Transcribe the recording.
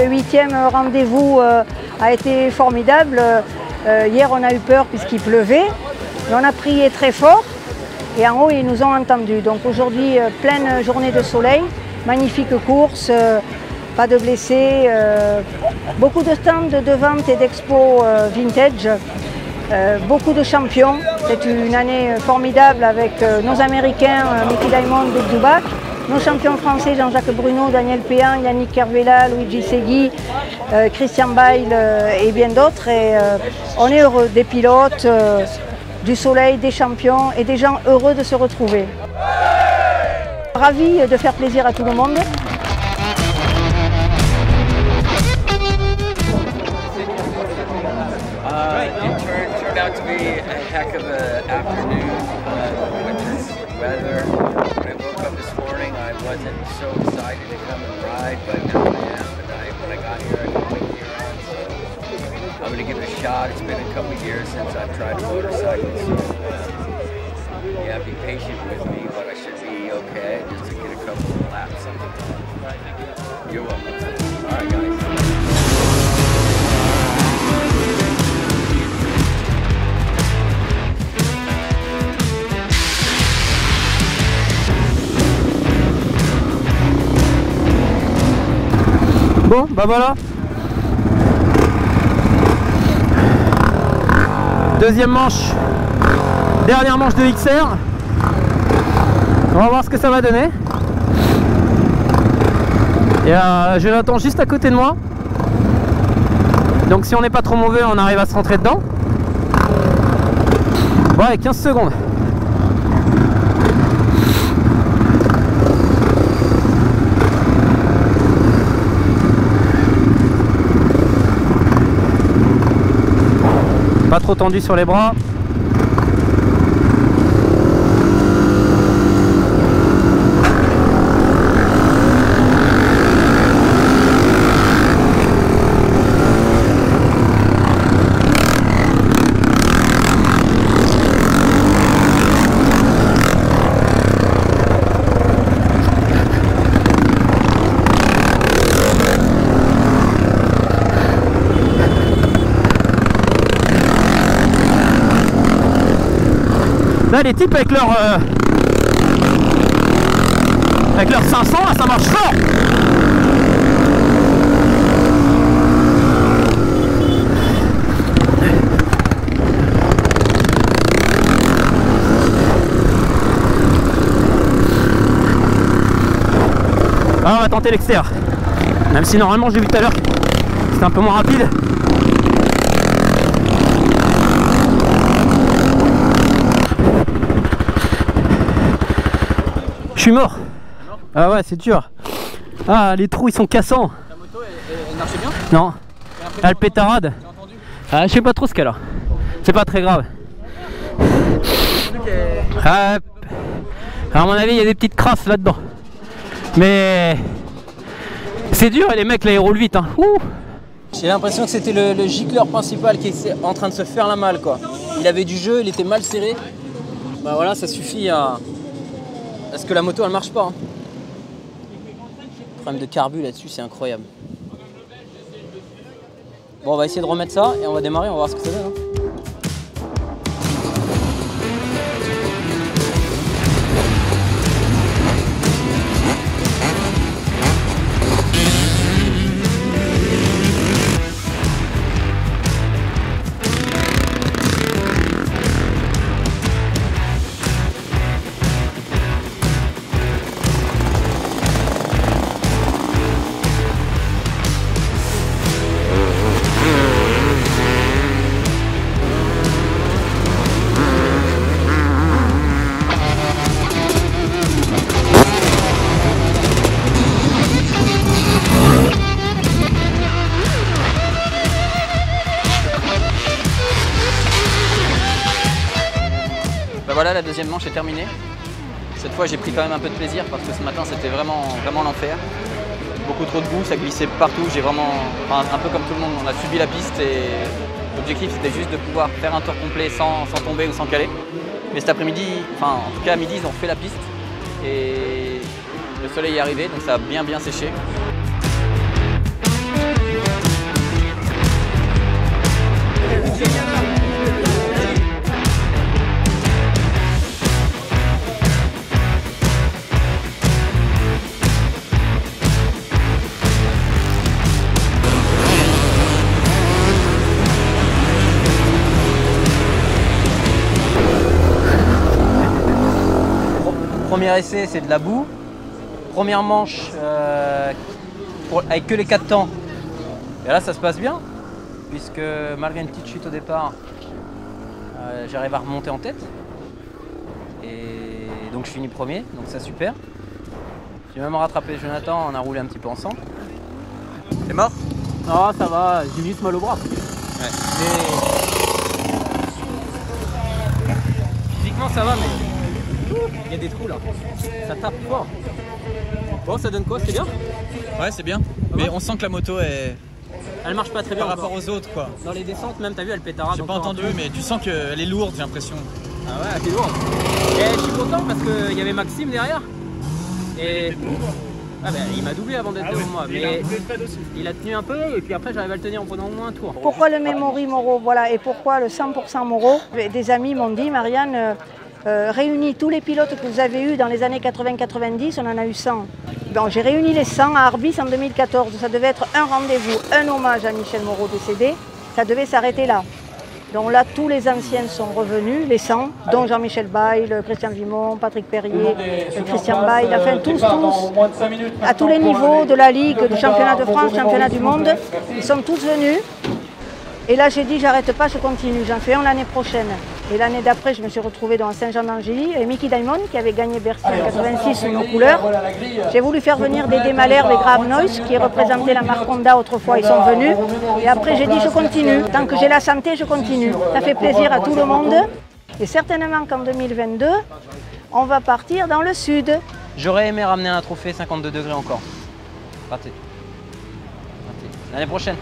Ce huitième rendez-vous euh, a été formidable. Euh, hier, on a eu peur puisqu'il pleuvait, mais on a prié très fort et en haut, ils nous ont entendus. Donc aujourd'hui, euh, pleine journée de soleil, magnifique course, pas de blessés, beaucoup de stands de vente et d'expo vintage. beaucoup de champions. C'est une année formidable avec nos Américains, Mickey Diamond et Dubac, nos champions français, Jean-Jacques Bruno, Daniel Péan, Yannick Kervela, Luigi Segui, euh, Christian Bail euh, et bien d'autres. Et euh, on est heureux des pilotes, du soleil, des champions et des gens heureux de se retrouver. Ravi de faire plaisir à tout le monde. Wasn't so excited to come and ride, but now I am. And I, when I got here, I didn't make the run, so I'm going to give it a shot. It's been a couple years since I've tried a motorcycle, so yeah, be patient with me, but I should be okay just to get a couple of laps. You're welcome. Bon, bah voilà. Deuxième manche. Dernière manche de XR. On va voir ce que ça va donner. Et euh, je l'attends juste à côté de moi. Donc si on n'est pas trop mauvais, on arrive à se rentrer dedans. Ouais, 15 secondes. Pas trop tendu sur les bras. Les types avec leur euh, avec leur 500 là, ça marche fort. Ah, on va tenter l'extérieur. Même si normalement j'ai vu tout à l'heure c'était un peu moins rapide Je suis mort. Ah ouais, c'est dur. Ah, les trous ils sont cassants. Ta moto elle, marchait bien Non. Elle pétarade. Ah, je sais pas trop ce qu'elle a. C'est pas très grave. Ah, à mon avis, il y a des petites crasses là-dedans. Mais c'est dur et les mecs là ils roulent vite. Hein. J'ai l'impression que c'était le, gicleur principal qui est en train de se faire la malle quoi. Il avait du jeu, il était mal serré. Bah voilà, ça suffit à, parce que la moto elle marche pas. Hein. Problème de carbu là-dessus, c'est incroyable. Bon, on va essayer de remettre ça et on va démarrer, on va voir ce que ça donne. Hein. la deuxième manche est terminée. Cette fois, j'ai pris quand même un peu de plaisir parce que ce matin, c'était vraiment, vraiment l'enfer. Beaucoup trop de boue, ça glissait partout. J'ai vraiment, un peu comme tout le monde, on a subi la piste et l'objectif, c'était juste de pouvoir faire un tour complet sans, sans tomber ou sans caler. Mais cet après-midi, enfin, en tout cas à midi, ils ont refait la piste et le soleil est arrivé, donc ça a bien, bien séché. Premier essai, c'est de la boue. Première manche, euh, pour- avec que les 4 temps. Et là, ça se passe bien, puisque malgré une petite chute au départ, euh, j'arrive à remonter en tête. Et donc je finis premier, donc ça super. J'ai même rattrapé Jonathan, on a roulé un petit peu ensemble. T'es mort? Ah, ça va, j'ai juste mal au bras. Physiquement, ça va, mais il y a des trous là. Ça tape fort. Bon, ça donne quoi C'est bien Ouais, c'est bien. Mais on sent que la moto est Elle marche pas très bien par encore. rapport aux autres, quoi. Dans les descentes, même, t'as vu, elle pétarade. J'ai pas entendu, mais tu sens qu'elle est lourde, j'ai l'impression. Ah ouais, c'est lourd. Et je suis content parce qu'il y avait Maxime derrière. Et. Ah ben, il m'a doublé avant d'être devant moi. Mais il a tenu un peu et puis après j'arrive à le tenir en prenant au moins un tour. Pourquoi le Memory Moreau? Voilà, Et pourquoi le 100% Moreau? Des amis m'ont dit, Marianne, euh, euh, réunis tous les pilotes que vous avez eus dans les années 80-90, on en a eu 100. Bon, J'ai réuni les 100 à Arbis en 2014. Ça devait être un rendez-vous, un hommage à Michel Moreau décédé. Ça devait s'arrêter là. Donc là, tous les anciens sont revenus, les 100, dont Jean-Michel Bail, Christian Vimon, Patrick Perrier, euh, Christian Bail, enfin tous, tous, à tous les niveaux de la Ligue, du championnat de France, championnat du monde. Ils sont tous venus. Et là, j'ai dit, j'arrête pas, je continue. J'en fais un l'année prochaine. Et l'année d'après, je me suis retrouvée dans Saint-Jean-d'Angély et Mickey Diamond, qui avait gagné Bercy en 86 sous nos couleurs. J'ai voulu faire venir des Démalères, des Grave Noise, qui représentaient la marque Honda autrefois, ils sont venus. Et après, j'ai dit, je continue. Tant que j'ai la santé, je continue. Ça fait plaisir à tout le monde. Et certainement qu'en 2022, on va partir dans le sud. J'aurais aimé ramener un trophée 52 degrés encore. Raté. L'année prochaine.